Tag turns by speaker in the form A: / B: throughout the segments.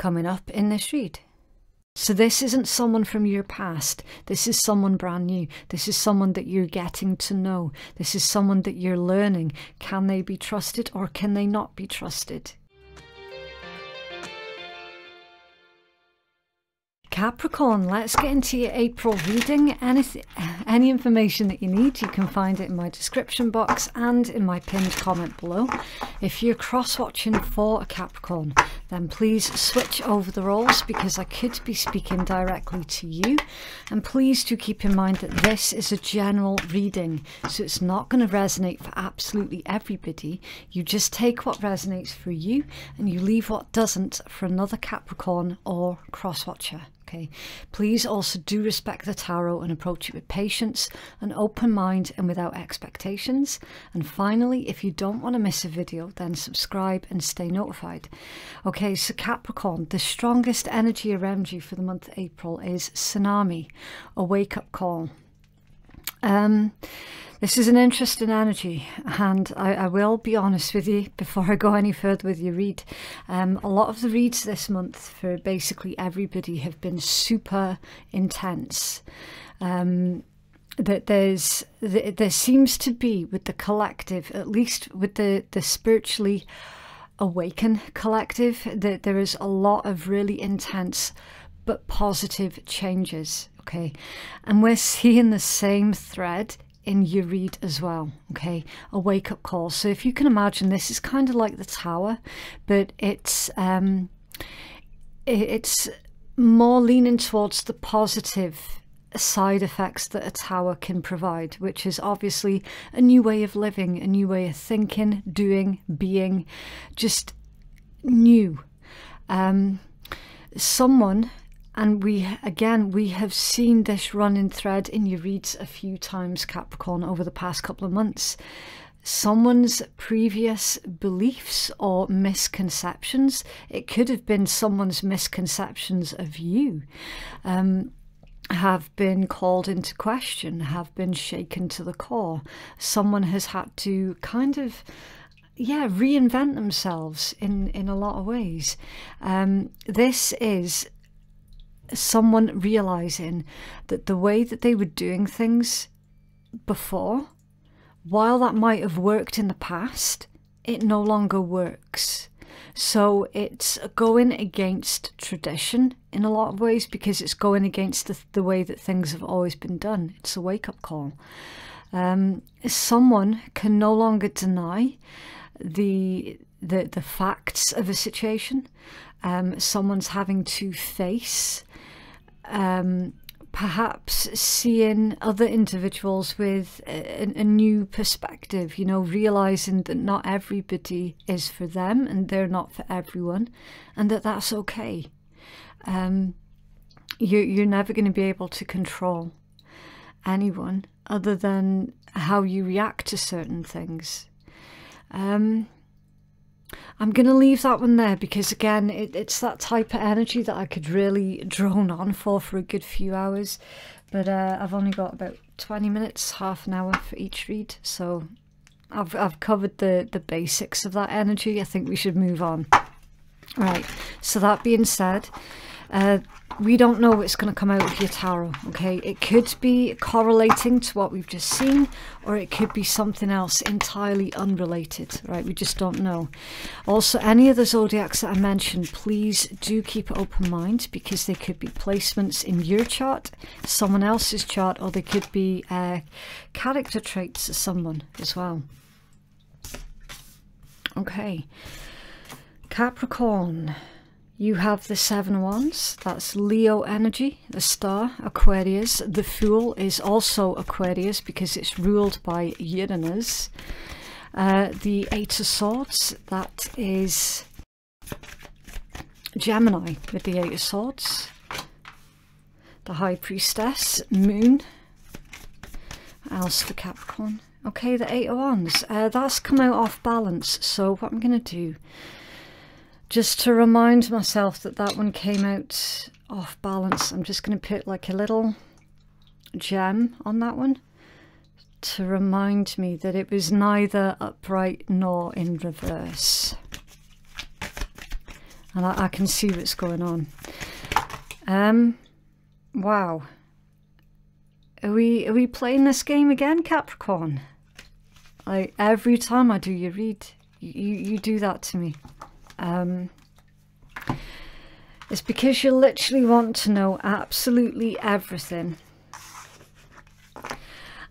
A: coming up in this read. So, this isn't someone from your past. This is someone brand new. This is someone that you're getting to know. This is someone that you're learning. Can they be trusted or can they not be trusted? Capricorn, let's get into your April reading. Any, any information that you need, you can find it in my description box and in my pinned comment below. If you're cross-watching for a Capricorn, then please switch over the roles because I could be speaking directly to you. And please do keep in mind that this is a general reading, so it's not going to resonate for absolutely everybody. You just take what resonates for you and you leave what doesn't for another Capricorn or cross-watcher. Okay, please also do respect the tarot and approach it with patience, an open mind, and without expectations. And finally, if you don't want to miss a video, then subscribe and stay notified. Okay, so Capricorn, the strongest energy around you for the month of April is tsunami, a wake up call. Um, this is an interesting energy, and I, I, will be honest with you before I go any further with your read. Um, a lot of the reads this month for basically everybody have been super intense. Um, that there's there seems to be with the collective, at least with the the spiritually awaken collective, that there is a lot of really intense but positive changes. Okay, and we're seeing the same thread in your read as well okay? A wake-up call. So if you can imagine this is kind of like the tower but it's um it's more leaning towards the positive side effects that a tower can provide which is obviously a new way of living a new way of thinking doing being just new. Um someone and we, again, we have seen this running thread in your reads a few times, Capricorn, over the past couple of months. Someone's previous beliefs or misconceptions, it could have been someone's misconceptions of you, um, have been called into question, have been shaken to the core. Someone has had to kind of yeah, reinvent themselves in, in a lot of ways. Um, this is someone realizing that the way that they were doing things before, while that might have worked in the past, it no longer works. So it's going against tradition in a lot of ways because it's going against the, the way that things have always been done. It's a wake up call. Um, someone can no longer deny the the the facts of a situation. Um, someone's having to face um, perhaps seeing other individuals with a, a, new perspective, you know, realizing that not everybody is for them and they're not for everyone, and that that's okay. Um, you, you're never going to be able to control anyone other than how you react to certain things. Um, I'm going to leave that one there because, again, it, it's that type of energy that I could really drone on for for a good few hours. But uh, I've only got about 20 minutes, half an hour for each read. So I've, I've covered the, the basics of that energy. I think we should move on. Right, so that being said, uh, we don't know what's going to come out of your tarot, okay? It could be correlating to what we've just seen, or it could be something else entirely unrelated, right? We just don't know. Also, any of the zodiacs that I mentioned, please do keep an open mind because they could be placements in your chart, someone else's chart, or they could be uh, character traits of someone as well. Okay. Capricorn. You have the Seven Wands, that's Leo energy, the Star, Aquarius. The Fool is also Aquarius because it's ruled by Uranus. Uh, the Eight of Swords, that is Gemini with the Eight of Swords. The High Priestess, Moon. What Capricorn? Okay, the Eight of Wands. Uh, that's come out off balance, so what I'm going to do just to remind myself that that one came out off balance, I'm just going to put like a little gem on that one to remind me that it was neither upright nor in reverse. and I, I can see what's going on. Um, wow. Are we are we playing this game again, Capricorn? Like every time I do your read, you you do that to me. Um, it's because you literally want to know absolutely everything.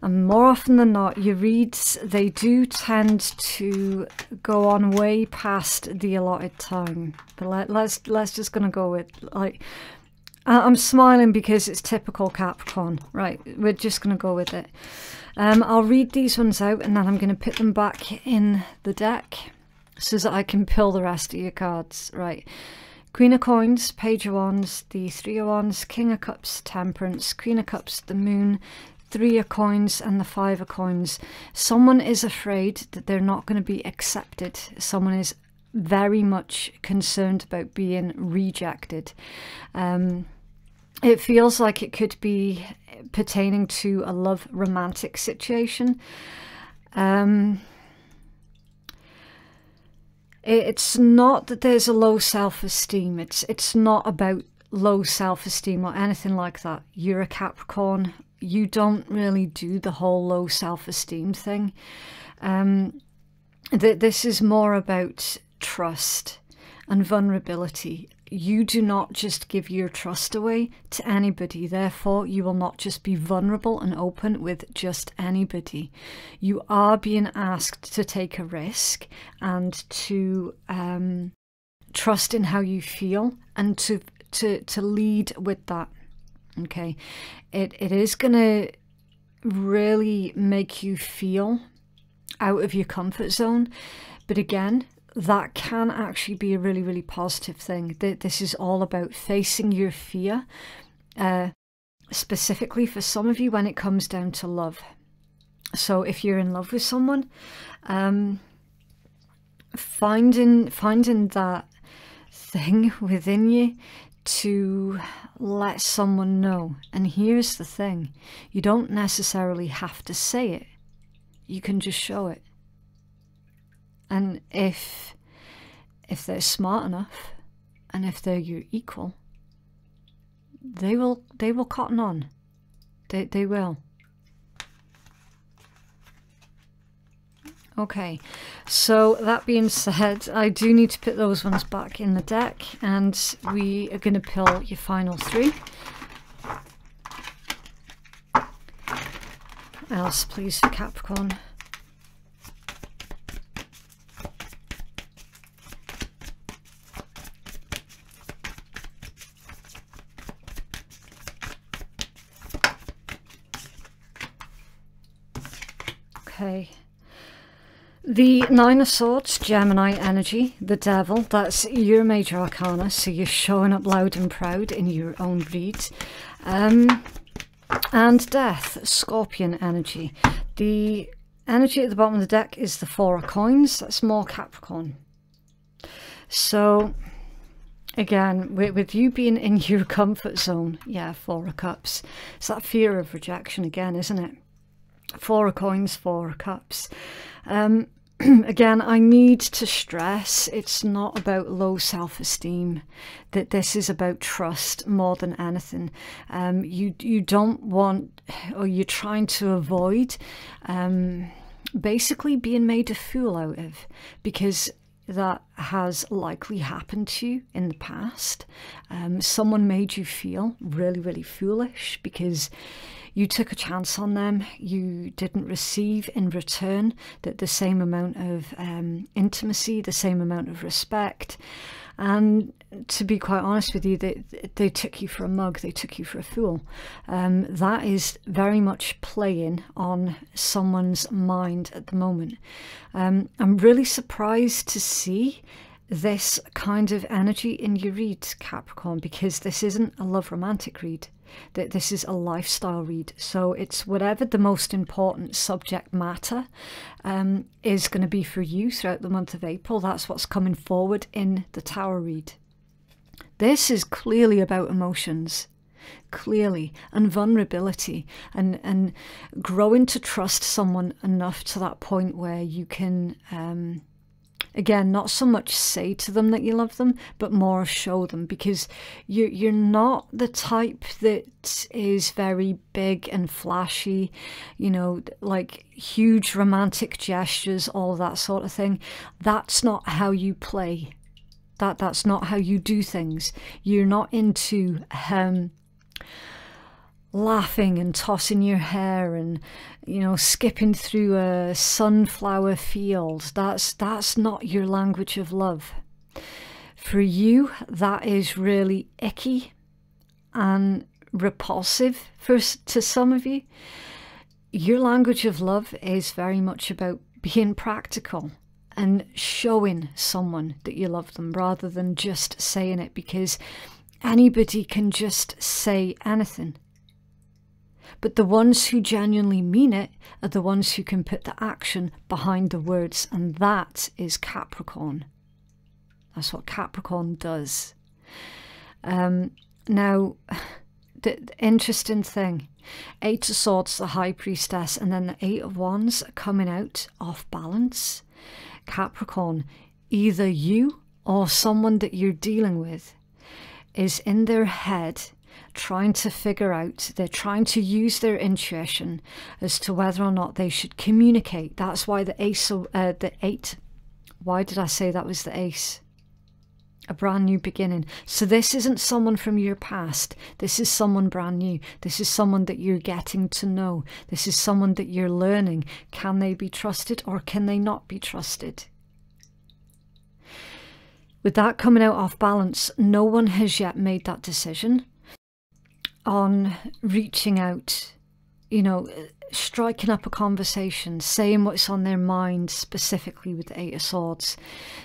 A: And more often than not, your reads, they do tend to go on way past the allotted time. But let, let's, let's just gonna go with, like, I'm smiling because it's typical Capricorn. Right, we're just gonna go with it. Um, I'll read these ones out and then I'm gonna put them back in the deck so that I can pull the rest of your cards. Right. Queen of Coins, Page of Wands, the Three of Wands, King of Cups, Temperance, Queen of Cups, the Moon, Three of Coins and the Five of Coins. Someone is afraid that they're not going to be accepted. Someone is very much concerned about being rejected. Um, it feels like it could be pertaining to a love romantic situation. Um, it's not that there's a low self-esteem. It's it's not about low self-esteem or anything like that. You're a Capricorn. You don't really do the whole low self-esteem thing. Um, th this is more about trust and vulnerability you do not just give your trust away to anybody. Therefore, you will not just be vulnerable and open with just anybody. You are being asked to take a risk and to um, trust in how you feel and to to to lead with that. Okay, it it is gonna really make you feel out of your comfort zone. But again, that can actually be a really, really positive thing. This is all about facing your fear, uh, specifically for some of you when it comes down to love. So if you're in love with someone, um, finding finding that thing within you to let someone know. And here's the thing, you don't necessarily have to say it. You can just show it. And if if they're smart enough and if they're your equal, they will they will cotton on. They they will. Okay, so that being said, I do need to put those ones back in the deck and we are going to pull your final three. Else, please, for Capricorn. Okay. The Nine of Swords, Gemini energy, the Devil, that's your major arcana, so you're showing up loud and proud in your own read. Um, and Death, Scorpion energy. The energy at the bottom of the deck is the Four of Coins, that's more Capricorn. So, again, with, with you being in your comfort zone, yeah, Four of Cups, it's that fear of rejection again, isn't it? Four coins, four cups. Um, again, I need to stress it's not about low self esteem, that this is about trust more than anything. Um, you, you don't want, or you're trying to avoid, um, basically being made a fool out of because that has likely happened to you in the past. Um, someone made you feel really, really foolish because you took a chance on them. You didn't receive in return that the same amount of um, intimacy, the same amount of respect. And to be quite honest with you, they, they took you for a mug, they took you for a fool. Um, that is very much playing on someone's mind at the moment. Um, I'm really surprised to see this kind of energy in your read, Capricorn, because this isn't a love romantic read that this is a lifestyle read. So it's whatever the most important subject matter um, is going to be for you throughout the month of April. That's what's coming forward in the Tower read. This is clearly about emotions clearly and vulnerability and and growing to trust someone enough to that point where you can um, again, not so much say to them that you love them, but more show them because you you're not the type that is very big and flashy, you know, like huge romantic gestures, all that sort of thing. That's not how you play. That that's not how you do things. You're not into um laughing and tossing your hair and you know skipping through a sunflower field. That's that's not your language of love. For you that is really icky and repulsive for to some of you. Your language of love is very much about being practical and showing someone that you love them rather than just saying it because anybody can just say anything but the ones who genuinely mean it are the ones who can put the action behind the words, and that is Capricorn. That's what Capricorn does. Um, now, the, the, interesting thing Eight of Swords, the High Priestess, and then the Eight of Wands coming out off balance. Capricorn, either you or someone that you're dealing with is in their head trying to figure out, they're trying to use their intuition as to whether or not they should communicate. That's why the ace, uh, the eight, why did I say that was the ace? A brand new beginning. So this isn't someone from your past. This is someone brand new. This is someone that you're getting to know. This is someone that you're learning. Can they be trusted or can they not be trusted? With that coming out off balance, no one has yet made that decision on reaching out, you know, striking up a conversation, saying what's on their mind specifically with the Eight of Swords.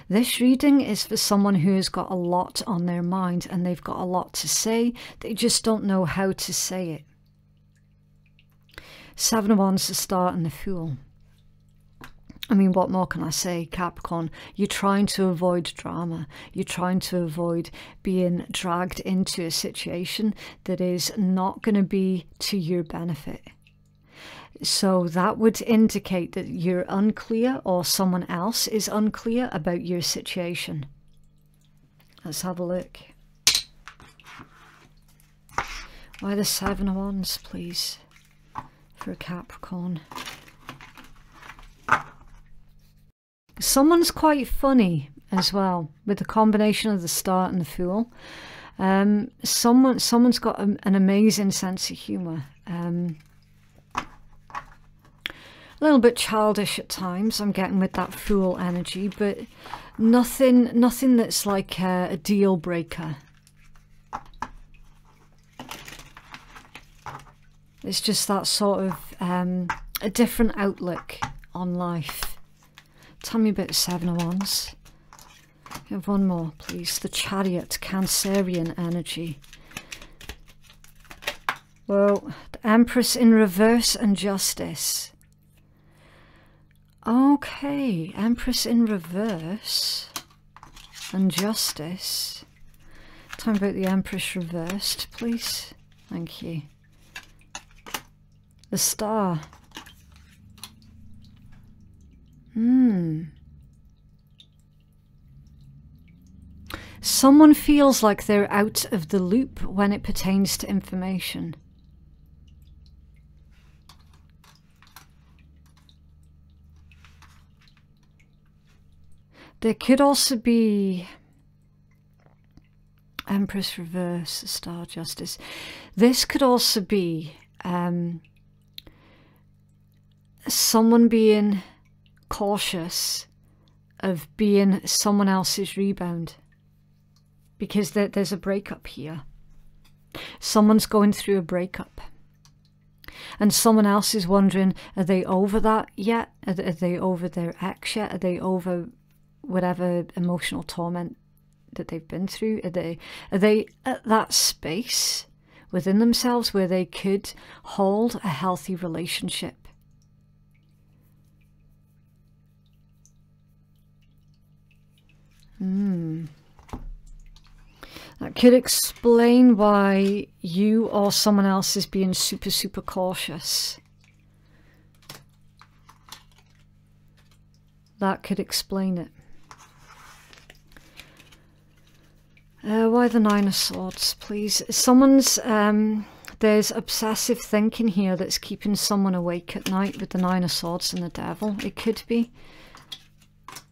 A: This reading is for someone who has got a lot on their mind and they've got a lot to say, they just don't know how to say it. Seven of Wands, the Star, and the Fool. I mean, what more can I say, Capricorn? You're trying to avoid drama. You're trying to avoid being dragged into a situation that is not going to be to your benefit. So that would indicate that you're unclear or someone else is unclear about your situation. Let's have a look. Why the Seven of Wands, please, for a Capricorn? Someone's quite funny as well, with the combination of the star and the fool. Um, someone, someone's got a, an amazing sense of humour. Um, a little bit childish at times. I'm getting with that fool energy, but nothing, nothing that's like a, a deal breaker. It's just that sort of um, a different outlook on life. Tell me about the Seven of Wands. have one more, please. The Chariot, Cancerian energy. Well, the Empress in reverse and Justice. Okay, Empress in reverse and Justice. Tell me about the Empress reversed, please. Thank you. The Star, Hmm. Someone feels like they're out of the loop when it pertains to information. There could also be Empress Reverse, Star Justice. This could also be um, someone being cautious of being someone else's rebound because there, there's a breakup here. Someone's going through a breakup. And someone else is wondering, are they over that yet? Are, are they over their ex yet? Are they over whatever emotional torment that they've been through? Are they, are they at that space within themselves where they could hold a healthy relationship? Mm. That could explain why you or someone else is being super, super cautious. That could explain it. Uh, why the Nine of Swords, please? Someone's, um, there's obsessive thinking here that's keeping someone awake at night with the Nine of Swords and the Devil. It could be.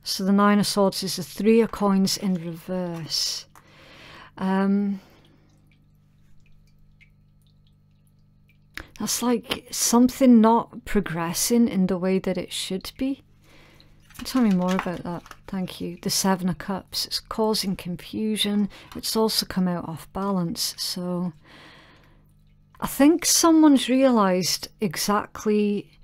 A: So the Nine of Swords is the Three of Coins in reverse. Um, that's like something not progressing in the way that it should be. Tell me more about that. Thank you. The Seven of Cups. It's causing confusion. It's also come out off balance. So I think someone's realised exactly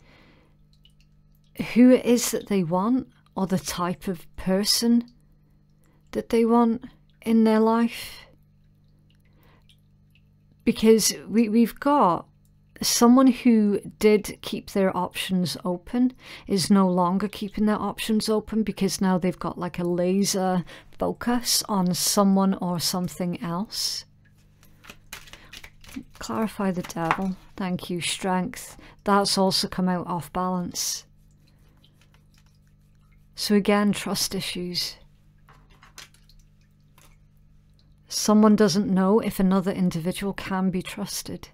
A: who it is that they want or the type of person that they want in their life. Because we, we've got someone who did keep their options open is no longer keeping their options open because now they've got like a laser focus on someone or something else. Clarify the devil. Thank you. Strength. That's also come out off balance. So again, trust issues. Someone doesn't know if another individual can be trusted.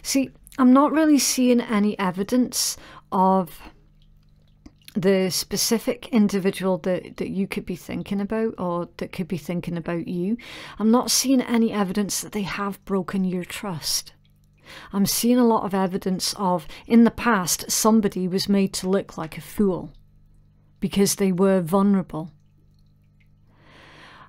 A: See, I'm not really seeing any evidence of the specific individual that, that you could be thinking about or that could be thinking about you. I'm not seeing any evidence that they have broken your trust. I'm seeing a lot of evidence of, in the past, somebody was made to look like a fool because they were vulnerable.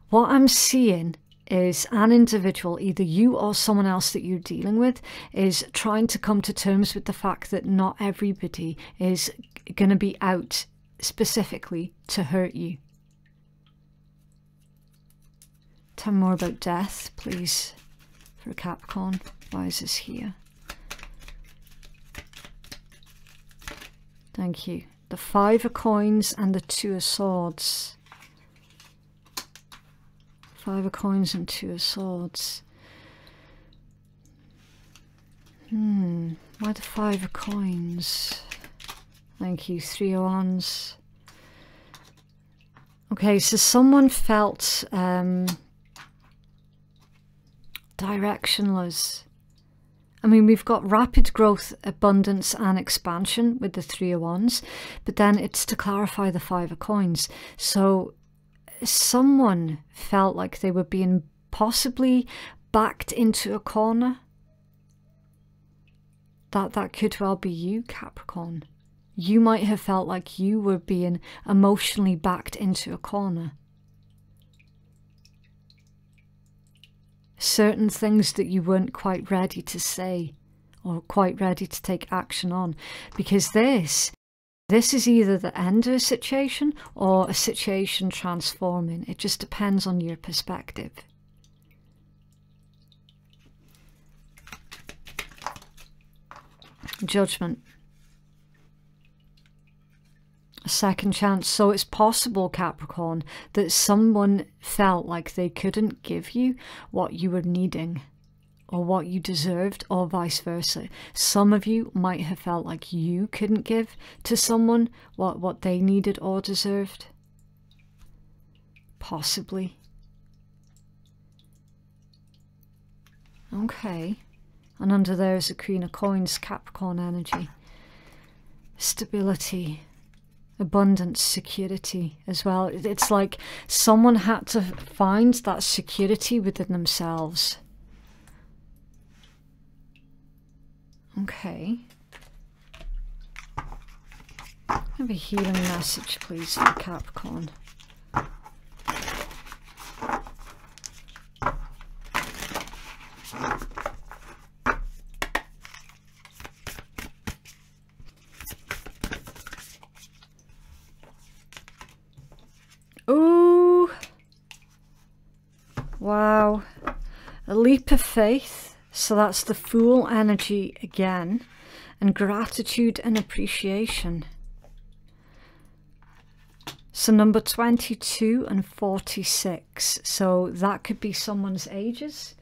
A: What I'm seeing is an individual, either you or someone else that you're dealing with, is trying to come to terms with the fact that not everybody is going to be out specifically to hurt you. Tell me more about death, please, for Capricorn. Why here? Thank you. The Five of Coins and the Two of Swords. Five of Coins and Two of Swords. Hmm, why the Five of Coins? Thank you. Three of Wands. Okay, so someone felt um, directionless. I mean, we've got rapid growth, abundance, and expansion with the Three of Wands, but then it's to clarify the Five of Coins. So, someone felt like they were being possibly backed into a corner. That that could well be you, Capricorn. You might have felt like you were being emotionally backed into a corner. Certain things that you weren't quite ready to say or quite ready to take action on. Because this this is either the end of a situation or a situation transforming. It just depends on your perspective. Judgment a second chance. So it's possible, Capricorn, that someone felt like they couldn't give you what you were needing or what you deserved, or vice versa. Some of you might have felt like you couldn't give to someone what, what they needed or deserved. Possibly. Okay. And under there is the Queen of Coins, Capricorn energy. Stability abundance, security as well. It's like someone had to find that security within themselves. Okay. Have a healing message, please, for Capricorn. Wow. A leap of faith. So that's the Fool energy again. And gratitude and appreciation. So number 22 and 46. So that could be someone's ages.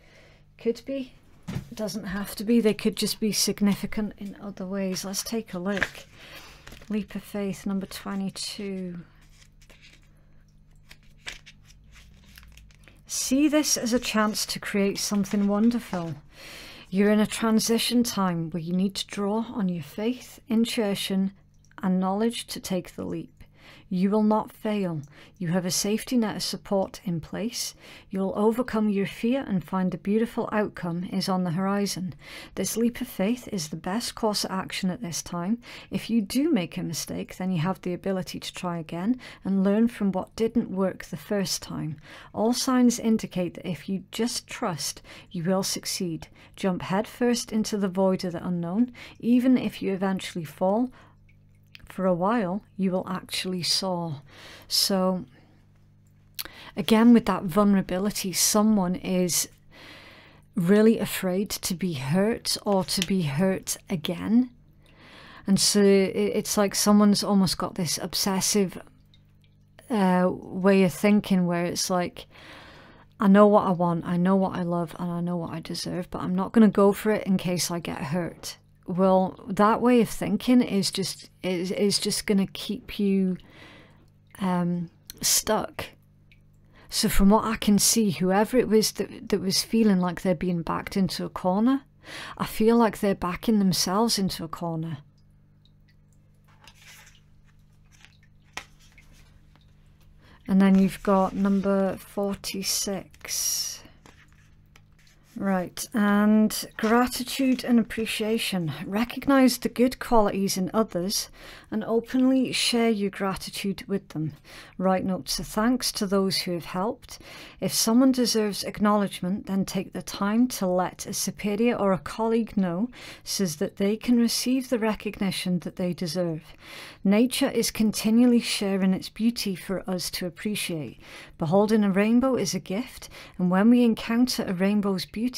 A: Could be. Doesn't have to be. They could just be significant in other ways. Let's take a look. Leap of faith number 22. See this as a chance to create something wonderful. You're in a transition time where you need to draw on your faith, intuition, and knowledge to take the leap. You will not fail. You have a safety net of support in place. You will overcome your fear and find a beautiful outcome is on the horizon. This leap of faith is the best course of action at this time. If you do make a mistake, then you have the ability to try again and learn from what didn't work the first time. All signs indicate that if you just trust, you will succeed. Jump headfirst into the void of the unknown. Even if you eventually fall, for a while, you will actually soar. So, again, with that vulnerability, someone is really afraid to be hurt or to be hurt again. And so it's like someone's almost got this obsessive uh, way of thinking where it's like, I know what I want, I know what I love, and I know what I deserve, but I'm not going to go for it in case I get hurt well that way of thinking is just is, is just going to keep you um, stuck. So from what i can see whoever it was that, that was feeling like they're being backed into a corner i feel like they're backing themselves into a corner. And then you've got number 46 Right, and gratitude and appreciation. Recognize the good qualities in others and openly share your gratitude with them. Write notes of thanks to those who have helped. If someone deserves acknowledgement, then take the time to let a superior or a colleague know so that they can receive the recognition that they deserve. Nature is continually sharing its beauty for us to appreciate. Beholding a rainbow is a gift, and when we encounter a rainbow's beauty,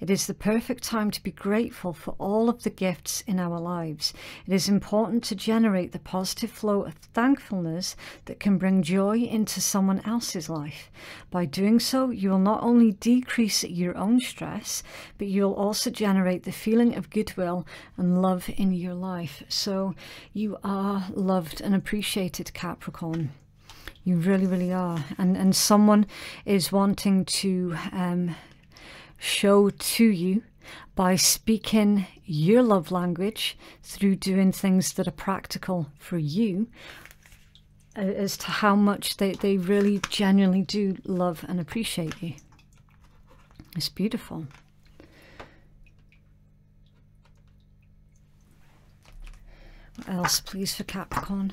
A: it is the perfect time to be grateful for all of the gifts in our lives. It is important to generate generate the positive flow of thankfulness that can bring joy into someone else's life. By doing so, you will not only decrease your own stress, but you'll also generate the feeling of goodwill and love in your life. So you are loved and appreciated, Capricorn. You really, really are. And, and someone is wanting to um, show to you by speaking your love language through doing things that are practical for you as to how much they, they really genuinely do love and appreciate you. It's beautiful. What else, please, for Capricorn?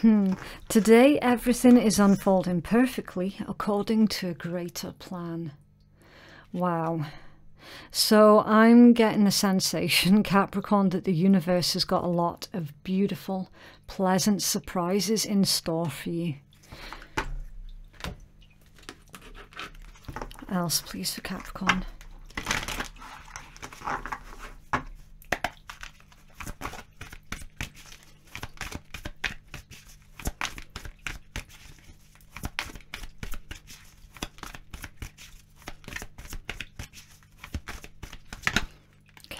A: Hmm. Today, everything is unfolding perfectly according to a greater plan. Wow. So I'm getting the sensation, Capricorn, that the universe has got a lot of beautiful, pleasant surprises in store for you. else, please, for Capricorn?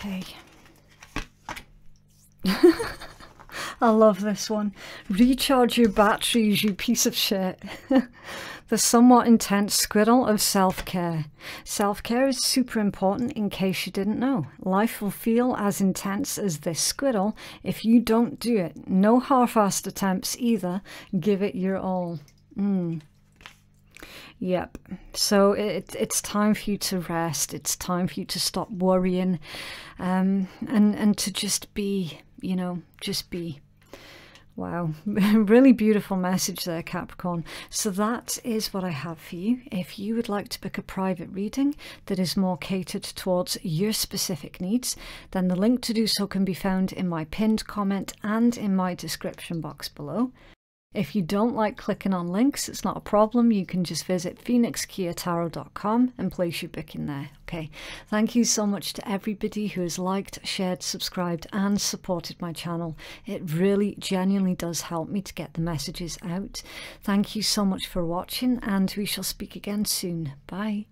A: Okay. I love this one. Recharge your batteries, you piece of shit. the somewhat intense squirrel of self care. Self care is super important in case you didn't know. Life will feel as intense as this squirrel if you don't do it. No half assed attempts either. Give it your all. Mm. Yep. So it, it's time for you to rest. It's time for you to stop worrying, um, and and to just be. You know, just be. Wow, really beautiful message there, Capricorn. So that is what I have for you. If you would like to book a private reading that is more catered towards your specific needs, then the link to do so can be found in my pinned comment and in my description box below. If you don't like clicking on links, it's not a problem. You can just visit phoenixkeiatarot.com and place your booking there. Okay, thank you so much to everybody who has liked, shared, subscribed, and supported my channel. It really genuinely does help me to get the messages out. Thank you so much for watching, and we shall speak again soon. Bye.